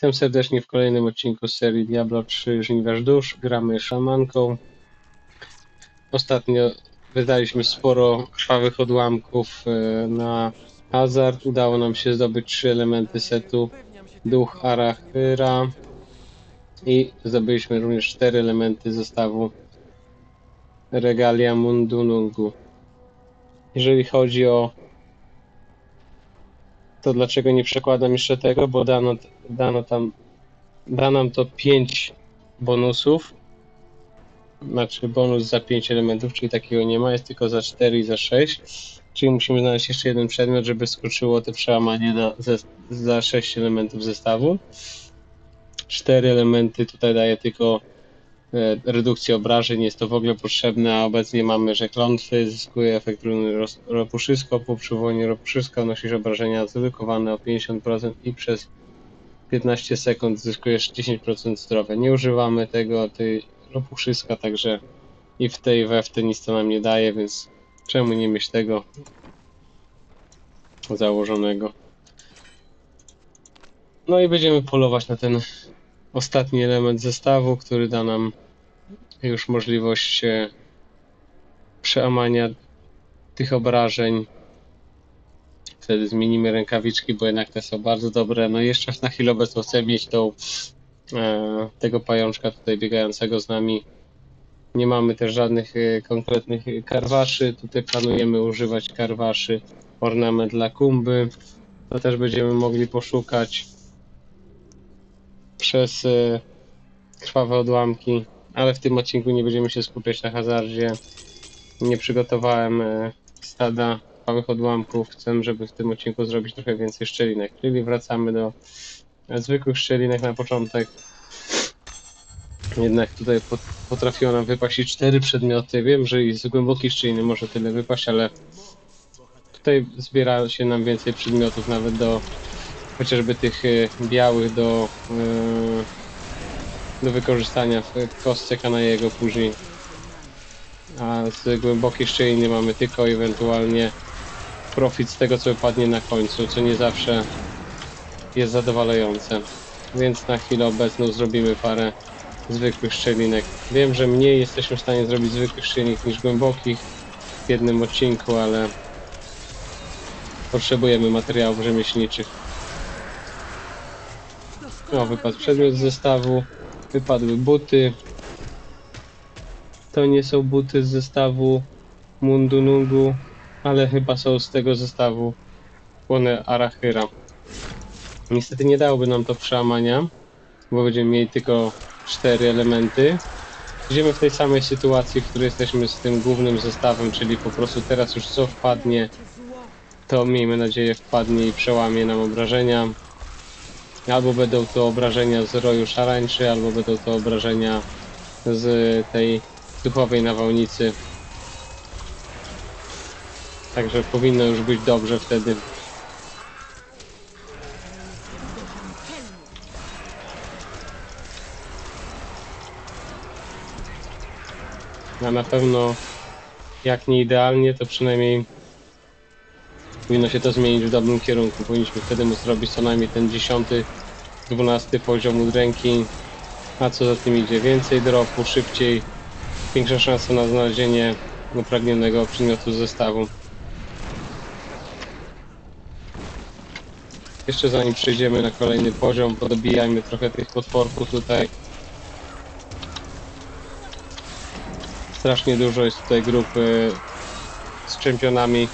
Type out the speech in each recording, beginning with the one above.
Witam serdecznie w kolejnym odcinku z serii Diablo 3 Żniwiarz Dusz. Gramy szamanką. Ostatnio wydaliśmy sporo krwawych odłamków e, na hazard. Udało nam się zdobyć trzy elementy setu. Duch Arachyra i zdobyliśmy również cztery elementy zestawu Regalia Mundunungu. Jeżeli chodzi o to dlaczego nie przekładam jeszcze tego, bo dano, dano tam, da nam to 5 bonusów, znaczy bonus za 5 elementów, czyli takiego nie ma, jest tylko za 4 i za 6, czyli musimy znaleźć jeszcze jeden przedmiot, żeby skoczyło to przełamanie do, ze, za 6 elementów zestawu. 4 elementy tutaj daje tylko e, redukcję obrażeń, jest to w ogóle potrzebne, a obecnie mamy, że klątwy zyskuje efekt runy ropuszysko, po przywołaniu ropuszyska nosisz obrażenia zredukowane o 50% i przez 15 sekund zyskujesz 10% zdrowia. Nie używamy tego, tej ropuszyska, także i w tej, we w tej nic to nam nie daje, więc czemu nie mieć tego założonego. No i będziemy polować na ten ostatni element zestawu, który da nam już możliwość przełamania tych obrażeń. Wtedy zmienimy rękawiczki, bo jednak te są bardzo dobre. No i jeszcze na chwilę obecną chcę mieć tą, e, tego pajączka tutaj biegającego z nami. Nie mamy też żadnych e, konkretnych karwaszy. Tutaj planujemy używać karwaszy ornament dla kumby. To też będziemy mogli poszukać przez e, krwawe odłamki, ale w tym odcinku nie będziemy się skupiać na hazardzie. Nie przygotowałem e, stada krwawych odłamków. Chcę, żeby w tym odcinku zrobić trochę więcej szczelinek, czyli wracamy do e, zwykłych szczelinek na początek. Jednak tutaj pot- potrafiło nam wypaść cztery przedmioty. Wiem, że i z głębokiej szczeliny może tyle wypaść, ale tutaj zbiera się nam więcej przedmiotów, nawet do chociażby tych e, białych do, e, do wykorzystania w kostce Kanajego później. A z głębokiej szczeliny mamy tylko ewentualnie profit z tego, co wypadnie na końcu, co nie zawsze jest zadowalające. Więc na chwilę obecną zrobimy parę zwykłych szczelinek. Wiem, że mniej jesteśmy w stanie zrobić zwykłych szczelinek niż głębokich w jednym odcinku, ale potrzebujemy materiałów rzemieślniczych. O, wypadł przedmiot z zestawu, wypadły buty. To nie są buty z zestawu Mundunungu, ale chyba są z tego zestawu One Arachyra. Niestety nie dałoby nam to przełamania, bo będziemy mieli tylko cztery elementy. Będziemy w tej samej sytuacji, w której jesteśmy z tym głównym zestawem, czyli po prostu teraz już co wpadnie, to miejmy nadzieję wpadnie i przełamie nam obrażenia. Albo będą to obrażenia z roju szarańczy, albo będą to obrażenia z tej duchowej nawałnicy. Także powinno już być dobrze wtedy. A na pewno jak nie idealnie, to przynajmniej powinno się to zmienić w dobrym kierunku. Powinniśmy wtedy móc robić co najmniej ten 10, 12 poziom udręki. A co za tym idzie? Więcej dropu, szybciej, większa szansa na znalezienie upragnionego przedmiotu zestawu. Jeszcze zanim przejdziemy na kolejny poziom, podobijajmy trochę tych potworków tutaj. Strasznie dużo jest tutaj grup y, z czempionami.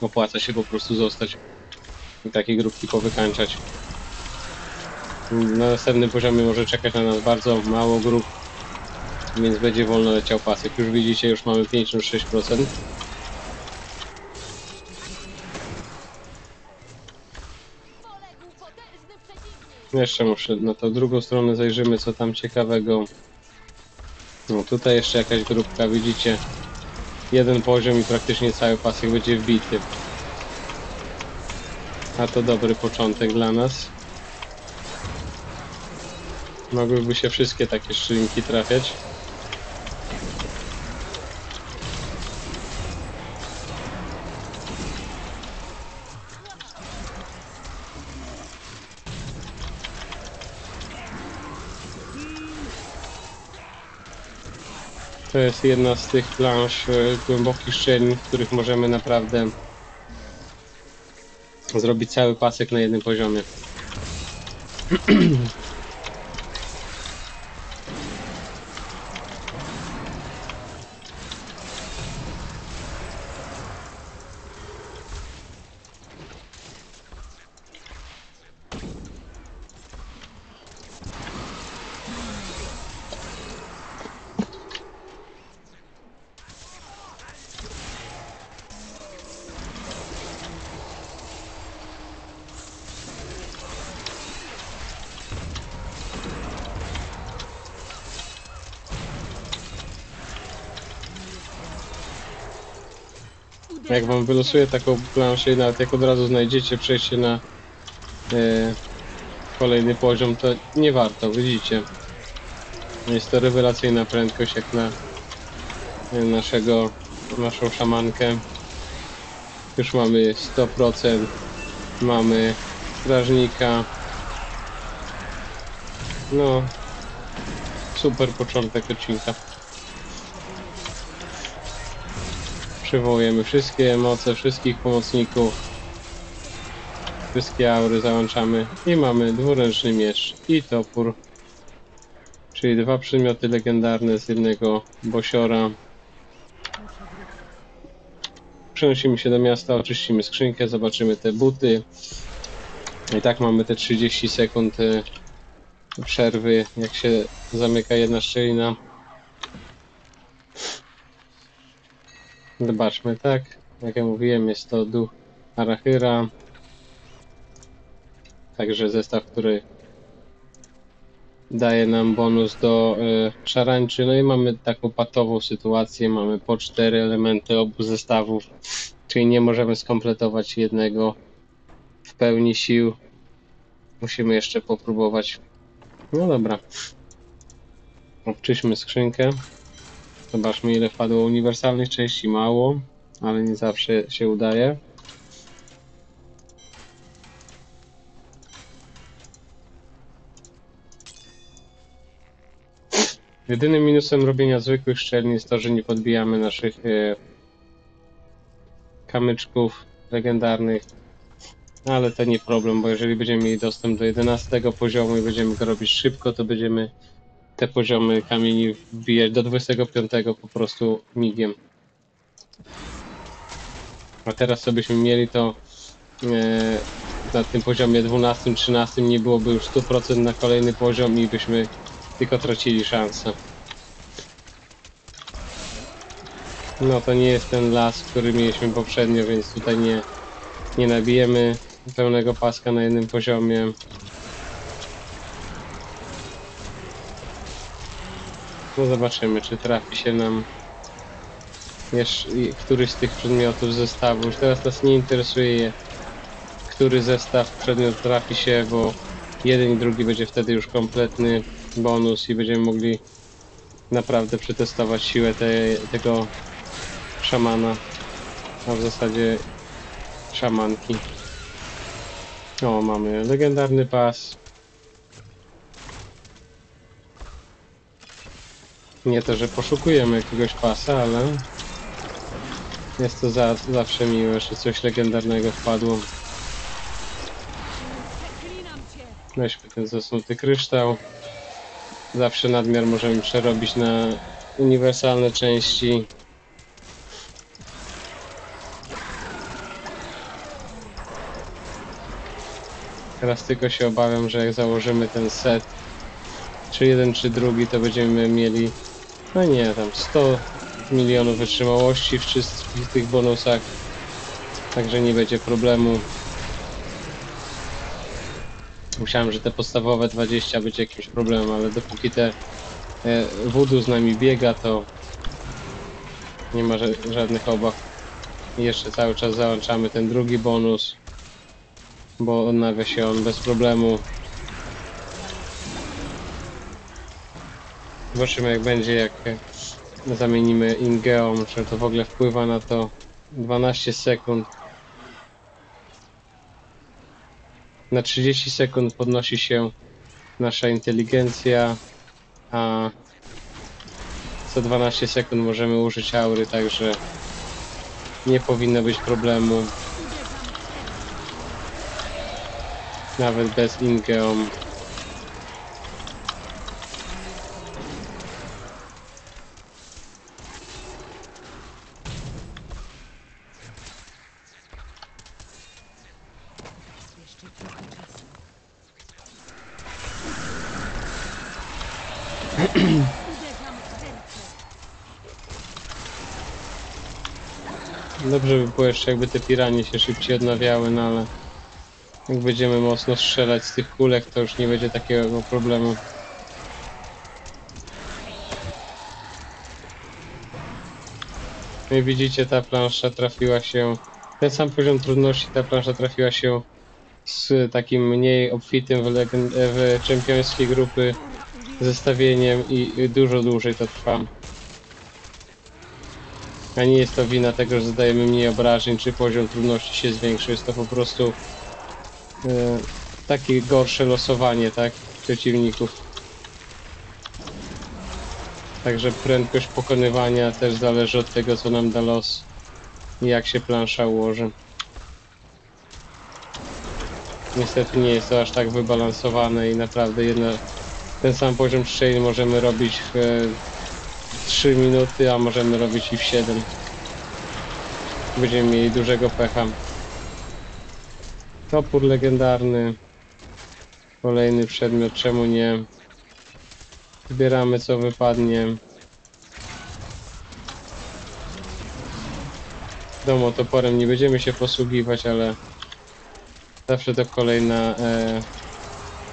Opłaca się po prostu zostać i takie grupki powykańczać. Na następnym poziomie może czekać na nas bardzo mało grup, więc będzie wolno leciał pasek. Już widzicie, już mamy 56%. Poległ potężny przeciwnik! Jeszcze muszę na tą drugą stronę zajrzymy, co tam ciekawego. No tutaj jeszcze jakaś grupka, widzicie. Jeden poziom i praktycznie cały pasek będzie wbity. A to dobry początek dla nas. Mogłyby się wszystkie takie szczelinki trafiać. To jest jedna z tych planż e, głębokich szczelin, w których możemy naprawdę zrobić cały pasek na jednym poziomie. Jak wam wylosuję taką planszę i nawet jak od razu znajdziecie przejście na e, kolejny poziom, to nie warto, widzicie. Jest to rewelacyjna prędkość jak na e, naszego, naszą szamankę. Już mamy 100%, mamy strażnika. No, super początek odcinka. Przywołujemy wszystkie moce, wszystkich pomocników. Wszystkie aury załączamy i mamy dwuręczny miecz i topór. Czyli dwa przedmioty legendarne z jednego bosiora. Przenosimy się do miasta, oczyścimy skrzynkę, zobaczymy te buty. I tak mamy te 30 sekund e, przerwy, jak się zamyka jedna szczelina. Zobaczmy, tak. Jak ja mówiłem, jest to duch Arachyra. Także zestaw, który daje nam bonus do y, szarańczy. No i mamy taką patową sytuację. Mamy po cztery elementy obu zestawów, czyli nie możemy skompletować jednego w pełni sił. Musimy jeszcze popróbować. No dobra. Obczyśmy skrzynkę. Zobaczmy ile wpadło uniwersalnych części. Mało, ale nie zawsze się udaje. Jedynym minusem robienia zwykłych szczelin jest to, że nie podbijamy naszych e, kamyczków legendarnych. Ale to nie problem, bo jeżeli będziemy mieli dostęp do 11 poziomu i będziemy go robić szybko, to będziemy te poziomy kamieni wbijać do 25 po prostu migiem. A teraz co byśmy mieli to e, na tym poziomie 12-13 nie byłoby już 100% na kolejny poziom i byśmy tylko tracili szansę. No to nie jest ten las, który mieliśmy poprzednio, więc tutaj nie, nie nabijemy pełnego paska na jednym poziomie. No zobaczymy, czy trafi się nam jeszcze któryś z tych przedmiotów zestawu. Już teraz nas nie interesuje, który zestaw przedmiot trafi się, bo jeden i drugi będzie wtedy już kompletny bonus i będziemy mogli naprawdę przetestować siłę te, tego szamana, a w zasadzie szamanki. O, mamy legendarny pas. Nie to, że poszukujemy jakiegoś pasa, ale jest to za, zawsze miłe, że coś legendarnego wpadło. Weźmy ten zasnuty kryształ. Zawsze nadmiar możemy przerobić na uniwersalne części. Teraz tylko się obawiam, że jak założymy ten set, czy jeden, czy drugi, to będziemy mieli, no nie, tam 100 milionów wytrzymałości w wszystkich tych bonusach. Także nie będzie problemu. Myślałem, że te podstawowe 20 będzie jakimś problemem, ale dopóki te e, voodoo z nami biega, to nie ma ża- żadnych obaw. I jeszcze cały czas załączamy ten drugi bonus, bo odnawia się on bez problemu. Zobaczymy jak będzie, jak zamienimy Ingeom, czy to w ogóle wpływa na to 12 sekund. Na 30 sekund podnosi się nasza inteligencja, a co 12 sekund możemy użyć aury, także nie powinno być problemu. Nawet bez Ingeom. Jeszcze trochę czasu. Uderzam w serce. Dobrze by było jeszcze jakby te piranie się szybciej odnawiały, no ale jak będziemy mocno strzelać z tych kulek, to już nie będzie takiego problemu. No i widzicie, ta plansza trafiła się, ten sam poziom trudności, ta plansza trafiła się z takim mniej obfitym w, w czempiońskiej grupy zestawieniem i dużo dłużej to trwa. A nie jest to wina tego, że zadajemy mniej obrażeń, czy poziom trudności się zwiększy. Jest to po prostu e, takie gorsze losowanie, tak? Przeciwników. Także prędkość pokonywania też zależy od tego, co nam da los i jak się plansza ułoży. Niestety nie jest to aż tak wybalansowane i naprawdę ten sam poziom strzeli możemy robić w 3 minuty, a możemy robić i w 7. Będziemy mieli dużego pecha. Topór legendarny. Kolejny przedmiot, czemu nie? Zbieramy co wypadnie. Domo toporem nie będziemy się posługiwać, ale zawsze to kolejna e,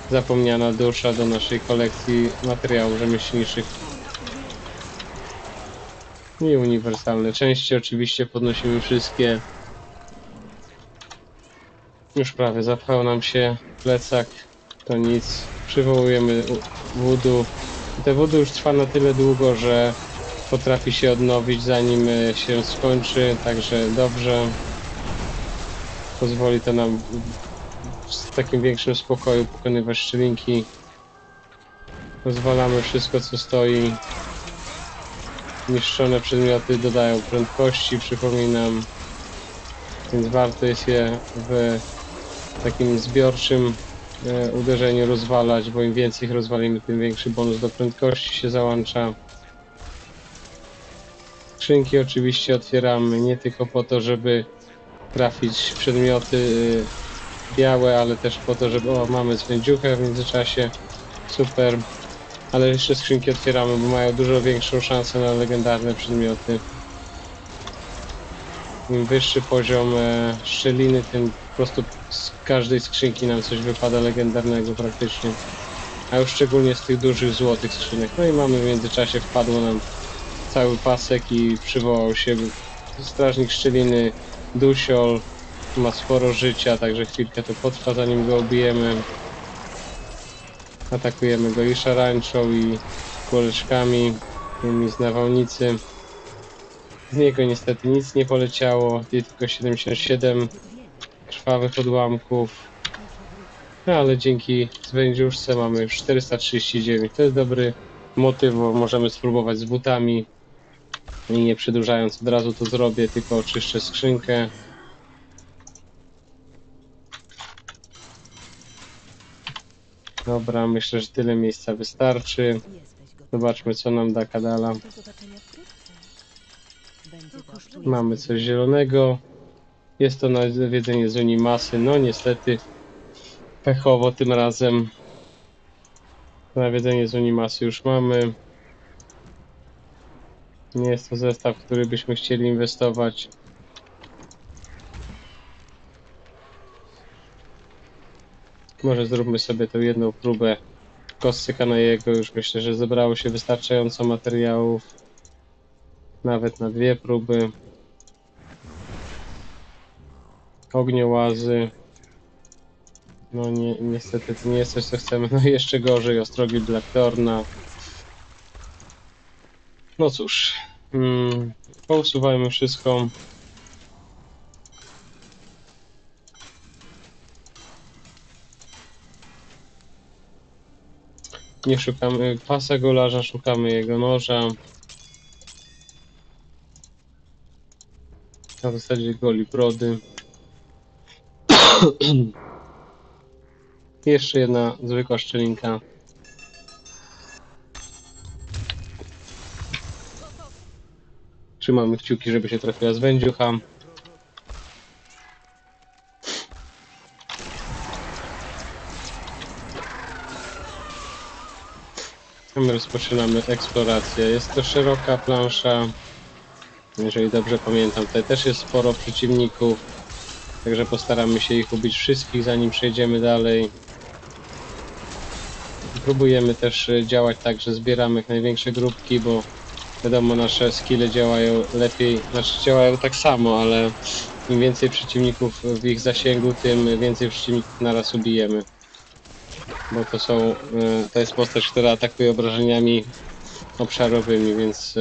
zapomniana dusza do naszej kolekcji materiałów rzemieślniczych. I uniwersalne części oczywiście podnosimy wszystkie. Już prawie zapchał nam się plecak, to nic. Przywołujemy u- voodoo. Te voodoo już trwa na tyle długo, że potrafi się odnowić zanim e, się skończy, także dobrze. Pozwoli to nam w takim większym spokoju pokonywać szczelinki. Rozwalamy wszystko co stoi. Niszczone przedmioty dodają prędkości, przypominam. Więc warto jest je w takim zbiorczym e, uderzeniu rozwalać, bo im więcej ich rozwalimy, tym większy bonus do prędkości się załącza. Skrzynki oczywiście otwieramy nie tylko po to, żeby trafić przedmioty e, białe, ale też po to, żeby... O, mamy zwędziuchę w międzyczasie. Super. Ale jeszcze skrzynki otwieramy, bo mają dużo większą szansę na legendarne przedmioty. Im wyższy poziom e, szczeliny, tym po prostu z każdej skrzynki nam coś wypada legendarnego praktycznie. A już szczególnie z tych dużych złotych skrzynek. No i mamy w międzyczasie wpadło nam cały pasek i przywołał się strażnik szczeliny Dusiol. Ma sporo życia, także chwilkę to potrwa zanim go ubijemy. Atakujemy go i szarańczą i kuleczkami tymi z nawałnicy. Z niego niestety nic nie poleciało, tylko 77 krwawych odłamków. No ale dzięki zwędziuszce mamy już 439. To jest dobry motyw, bo możemy spróbować z butami. I nie przedłużając od razu to zrobię, tylko oczyszczę skrzynkę. Dobra, myślę, że tyle miejsca wystarczy. Zobaczmy co nam da kadala. Mamy coś zielonego. Jest to nawiedzenie z Unii Masy. No niestety pechowo tym razem. Nawiedzenie z Unii Masy już mamy. Nie jest to zestaw, który byśmy chcieli inwestować. Może zróbmy sobie tą jedną próbę kostcyka na jego. Już myślę, że zebrało się wystarczająco materiałów. Nawet na dwie próby. Ogniołazy. No nie, niestety to nie jest coś co chcemy. No jeszcze gorzej, ostrogi Blackthorna. No cóż. Mm, pousuwajmy wszystko. Nie szukamy pasa golarza, szukamy jego noża. Na zasadzie goli brody. Jeszcze jedna zwykła szczelinka. Trzymamy kciuki, żeby się trafiła z wędziucha. My rozpoczynamy eksplorację. Jest to szeroka plansza. Jeżeli dobrze pamiętam, tutaj też jest sporo przeciwników. Także postaramy się ich ubić wszystkich, zanim przejdziemy dalej. Próbujemy też e, działać tak, że zbieramy jak największe grupki, bo wiadomo, nasze skille działają lepiej, znaczy działają tak samo, ale im więcej przeciwników w ich zasięgu, tym więcej przeciwników naraz ubijemy. Bo to są, e, to jest postać, która atakuje obrażeniami obszarowymi, więc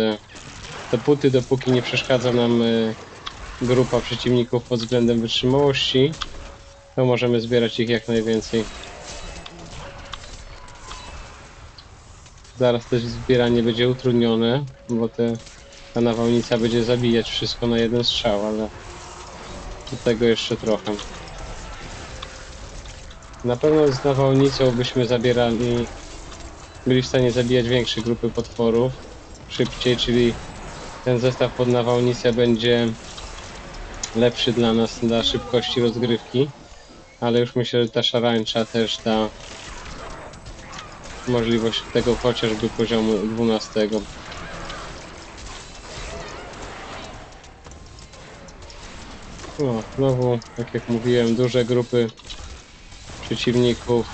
dopóty, dopóki nie przeszkadza nam e, grupa przeciwników pod względem wytrzymałości, to możemy zbierać ich jak najwięcej. Zaraz też zbieranie będzie utrudnione, bo te, ta nawałnica będzie zabijać wszystko na jeden strzał, ale do tego jeszcze trochę. Na pewno z nawałnicą byśmy zabierali, byli w stanie zabijać większe grupy potworów. Szybciej, czyli ten zestaw pod nawałnicę będzie lepszy dla nas, dla szybkości rozgrywki, ale już myślę, że ta szarańcza też da możliwość tego chociażby poziomu 12. O, znowu, tak jak mówiłem, duże grupy przeciwników.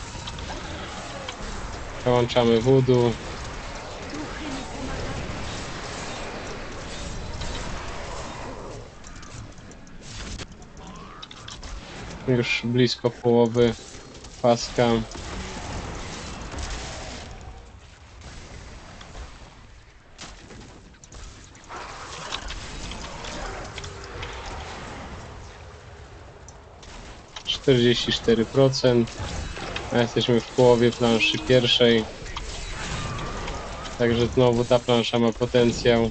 Załączamy voodoo. Już blisko połowy paska. Czterdzieści cztery procent, a jesteśmy w połowie planszy pierwszej. Także znowu ta plansza ma potencjał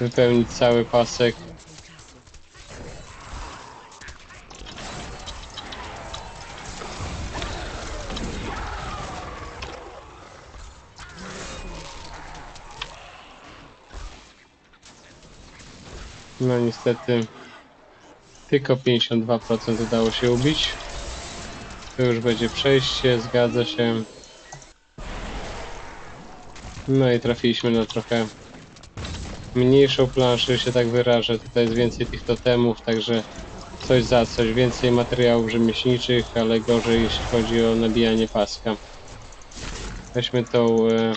wypełnić cały pasek. No niestety tylko 52% udało się ubić. To już będzie przejście, zgadza się. No i trafiliśmy na trochę mniejszą planszę, się tak wyrażę. Tutaj jest więcej tych totemów, także coś za coś. Więcej materiałów rzemieślniczych, ale gorzej jeśli chodzi o nabijanie paska. Weźmy tą e,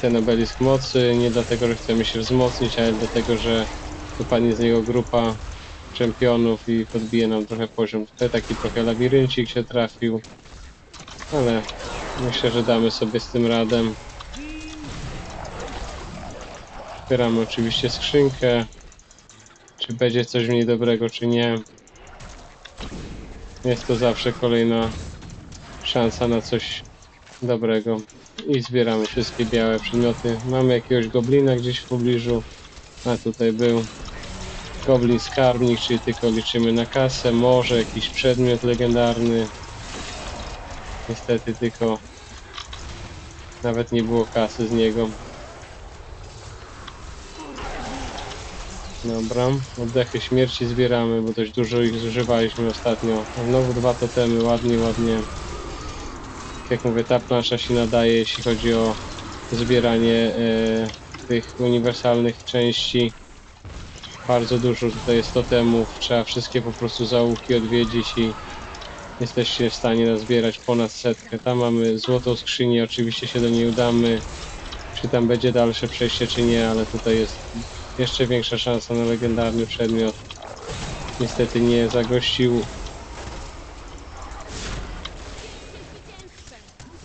ten obelisk mocy, nie dlatego, że chcemy się wzmocnić, ale dlatego, że wypadnie z niego grupa czempionów i podbije nam trochę poziom. Tutaj taki trochę labiryncik się trafił, ale myślę, że damy sobie z tym radę. Otwieramy oczywiście skrzynkę. Czy będzie coś w niej dobrego, czy nie. Jest to zawsze kolejna szansa na coś dobrego. I zbieramy wszystkie białe przedmioty. Mamy jakiegoś goblina gdzieś w pobliżu. A tutaj był goblin skarbnik, czyli tylko liczymy na kasę. Może jakiś przedmiot legendarny. Niestety tylko nawet nie było kasy z niego. Dobra, oddechy śmierci zbieramy, bo dość dużo ich zużywaliśmy ostatnio. Znowu dwa totemy, ładnie, ładnie. Jak mówię, ta plansza się nadaje, jeśli chodzi o zbieranie e, tych uniwersalnych części. Bardzo dużo tutaj jest totemów, trzeba wszystkie po prostu zaułki odwiedzić i jesteście w stanie nazbierać ponad setkę. Tam mamy złotą skrzynię, oczywiście się do niej udamy. Czy tam będzie dalsze przejście, czy nie, ale tutaj jest jeszcze większa szansa na legendarny przedmiot. Niestety nie zagościł.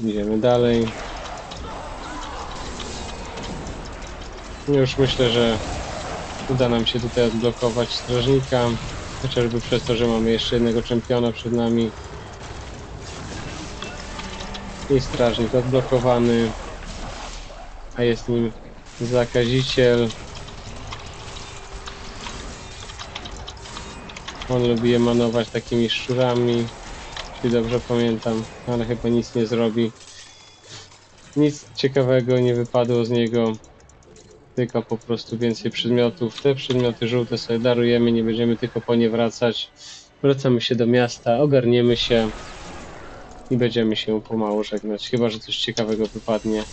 Idziemy dalej. Już myślę, że uda nam się tutaj odblokować strażnika. Chociażby przez to, że mamy jeszcze jednego czempiona przed nami. I strażnik odblokowany. A jest nim zakaziciel. On lubi je manować takimi szczurami, jeśli dobrze pamiętam, ale chyba nic nie zrobi. Nic ciekawego nie wypadło z niego, tylko po prostu więcej przedmiotów. Te przedmioty żółte sobie darujemy, nie będziemy tylko po nie wracać. Wracamy się do miasta, ogarniemy się i będziemy się pomału żegnać. Chyba, że coś ciekawego wypadnie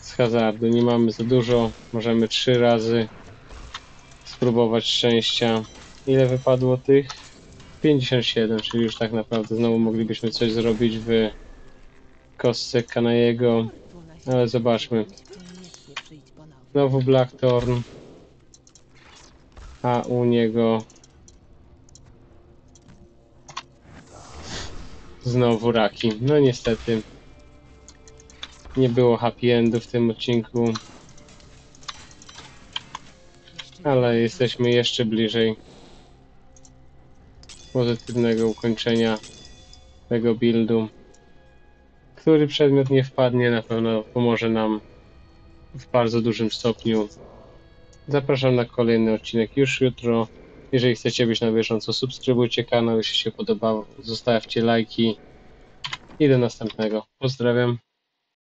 z hazardu. Nie mamy za dużo, możemy trzy razy spróbować szczęścia. Ile wypadło tych? 57, czyli już tak naprawdę znowu moglibyśmy coś zrobić w kostce Kanajego. Ale zobaczmy. Znowu Blackthorn. A u niego znowu raki. No niestety nie było happy endu w tym odcinku, ale jesteśmy jeszcze bliżej pozytywnego ukończenia tego buildu. Który przedmiot nie wpadnie, na pewno pomoże nam w bardzo dużym stopniu. Zapraszam na kolejny odcinek już jutro. Jeżeli chcecie być na bieżąco, subskrybujcie kanał, jeśli się podobało, zostawcie lajki i do następnego. Pozdrawiam.